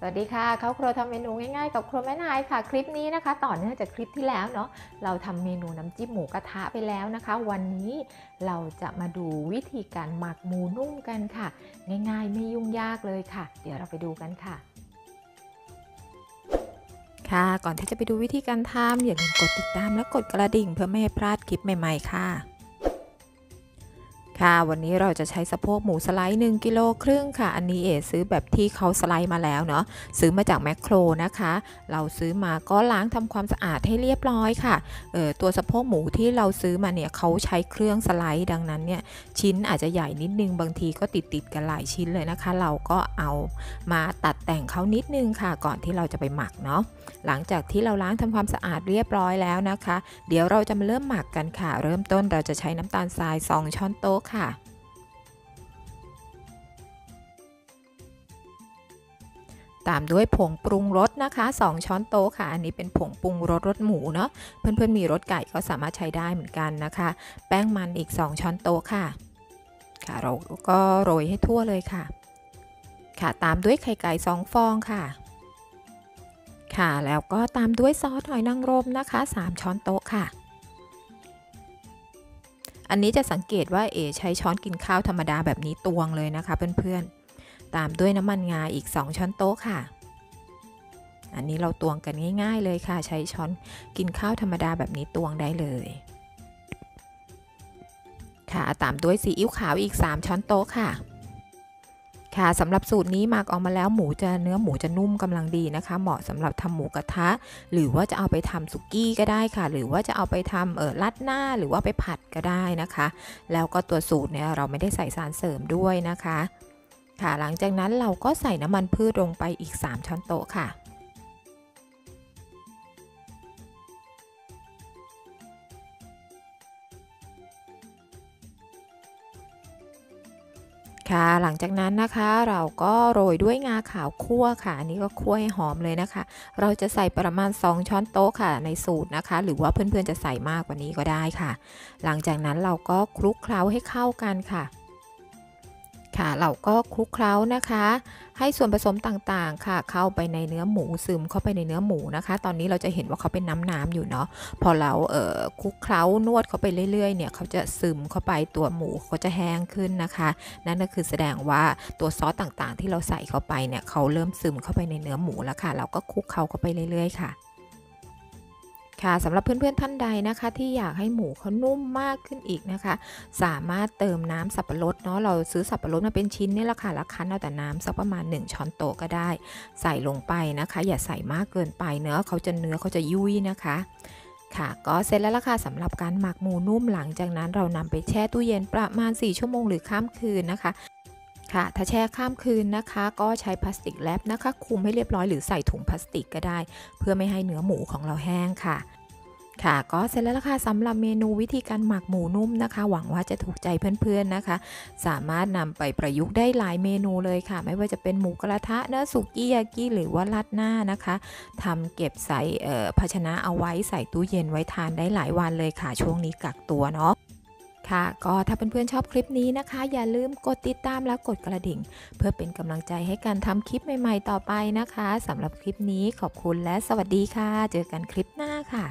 สวัสดีค่ะเข้าครัวทำเมนูง่ายๆกับครัวแม่นายค่ะ คลิปนี้นะคะ ต่อเนื่องจากคลิปที่แล้วเนาะเราทำเมนูน้ำจิ้มหมูกระทะไปแล้วนะคะ วันนี้เราจะมาดูวิธีการหมักหมูนุ่มกันค่ะ ง่ายๆไม่ยุ่งยากเลยค่ะ เดี๋ยวเราไปดูกันค่ะค่ะ ก่อนที่จะไปดูวิธีการทำอย่าลืมกดติดตามและกดกระดิ่งเพื่อไม่ให้พลาดคลิปใหม่ ๆ ค่ะ ค่ะ วันนี้เราจะใช้สะโพกหมูสไลด์1กิโลครึ่งค่ะ อันนี้เอซื้อแบบที่เขาสไลด์มาแล้วเนาะ ซื้อมาจากแมคโครนะคะ เราซื้อมาก็ล้างทำความสะอาดให้เรียบร้อยค่ะ เออตัวสะโพกหมูที่เราซื้อมาเนี่ยเขาใช้เครื่องสไลด์ดังนั้นเนี่ยชิ้นอาจจะใหญ่นิดนึงบางทีก็ติดติดกันหลายชิ้นเลยนะคะ เราก็เอามาตัดแต่งเขานิดนึงค่ะ ก่อนที่เราจะไปหมักเนาะ หลังจากที่เราล้างทำความสะอาดเรียบร้อยแล้วนะคะ เดี๋ยวเราจะมาเริ่มหมักกันค่ะ เริ่มต้นเราจะใช้น้ำตาลทราย2ช้อนโต๊ะค่ะ ตามด้วยผงปรุงรสนะคะ 2 ช้อนโต๊ะค่ะ อันนี้เป็นผงปรุงรสรสหมูเนาะ เพื่อนๆมีรสไก่ก็สามารถใช้ได้เหมือนกันนะคะ แป้งมันอีก 2 ช้อนโต๊ะค่ะ ค่ะเราก็โรยให้ทั่วเลยค่ะ ค่ะตามด้วยไข่ไก่2ฟองค่ะค่ะแล้วก็ตามด้วยซอสหอยนางรมนะคะ 3 ช้อนโต๊ะค่ะ อันนี้จะสังเกตว่าเอใช้ช้อนกินข้าวธรรมดาแบบนี้ตวงเลยนะคะเพื่อนๆ ตามด้วยน้ำมันงาอีก 2 ช้อนโต๊ะค่ะ อันนี้เราตวงกันง่าย ๆ เลยค่ะ ใช้ช้อนกินข้าวธรรมดาแบบนี้ตวงได้เลย ค่ะตามด้วยซีอิ๊วขาวอีก 3 ช้อนโต๊ะค่ะ ค่ะสำหรับสูตรนี้หมักออกมาแล้วหมูจะเนื้อหมูจะนุ่มกำลังดีนะคะ เหมาะสำหรับทำหมูกระทะ หรือว่าจะเอาไปทำสุกี้ก็ได้ค่ะ หรือว่าจะเอาไปทำเออรัดหน้าหรือว่าไปผัดก็ได้นะคะ แล้วก็ตัวสูตรเนี่ยเราไม่ได้ใส่สารเสริมด้วยนะคะ ค่ะหลังจากนั้นเราก็ใส่น้ำมันพืชลงไปอีก 3 ช้อนโต๊ะค่ะ ค่ะ หลังจากนั้นนะคะเราก็โรยด้วยงาขาวคั่วค่ะ อันนี้ก็คั่วให้หอมเลยนะคะ เราจะใส่ประมาณ 2 ช้อนโต๊ะค่ะในสูตรนะคะ หรือว่าเพื่อนๆจะใส่มากกว่านี้ก็ได้ค่ะ หลังจากนั้นเราก็คลุกเคล้าให้เข้ากันค่ะ ค่ะ เราก็คลุกเคล้านะคะ ให้ส่วนผสมต่างๆ ค่ะ เข้าไปในเนื้อหมูซึมเข้าไปในเนื้อหมูนะคะ ตอนนี้เราจะเห็นว่าเขาเป็นน้ำๆอยู่เนาะ พอเราเอ่อคลุกเคล้านวดเขาไปเรื่อยๆ เนี่ยเขาจะซึมเข้าไปตัวหมูเขาจะแห้งขึ้นนะคะ นั่นก็คือแสดงว่าตัวซอสต่างๆ ที่เราใส่เข้าไปเนี่ยเขาเริ่มซึมเข้าไปในเนื้อหมูแล้วค่ะ เราก็คลุกเคล้าเข้าไปเรื่อยๆ ค่ะ ค่ะสำหรับเพื่อนๆท่านใดนะคะ ที่อยากให้หมูเขานุ่มมากขึ้นอีกนะคะ สามารถเติมน้ำสับปะรดเนาะเราซื้อสับปะรดมาเป็นชิ้นนี่แหละค่ะแล้วคั้นเอาแต่น้ำสักประมาณ 1 ช้อนโต๊ะก็ได้ ใส่ลงไปนะคะ อย่าใส่มากเกินไปเนื้อเขาจะเนื้อเขาจะยุ่ยนะคะค่ะก็เสร็จแล้วล่ะค่ะสำหรับการหมักหมูนุ่มหลังจากนั้นเรานำไปแช่ตู้เย็นประมาณ 4 ชั่วโมงหรือข้ามคืนนะคะ ค่ะ ถ้าแช่ข้ามคืนนะคะ ก็ใช้พลาสติกแรปนะคะคลุมให้เรียบร้อยหรือใส่ถุงพลาสติกก็ได้ เพื่อไม่ให้เนื้อหมูของเราแห้งค่ะค่ะก็เสร็จแล้วล่ะค่ะสำหรับเมนูวิธีการหมักหมูนุ่มนะคะ หวังว่าจะถูกใจเพื่อนๆนะคะ สามารถนำไปประยุกต์ได้หลายเมนูเลยค่ะ ไม่ว่าจะเป็นหมูกระทะเนื้อสุกี้ยากิหรือว่าราดหน้านะคะทำเก็บใส่ภาชนะเอาไว้ใส่ตู้เย็นไว้ทานได้หลายวันเลยค่ะ ช่วงนี้กักตัวเนาะ ค่ะ ก็ถ้าเพื่อนๆชอบคลิปนี้นะคะ อย่าลืมกดติดตามและกดกระดิ่ง เพื่อเป็นกำลังใจให้การทำคลิปใหม่ๆต่อไปนะคะสำหรับคลิปนี้ขอบคุณและสวัสดีค่ะ เจอกันคลิปหน้าค่ะ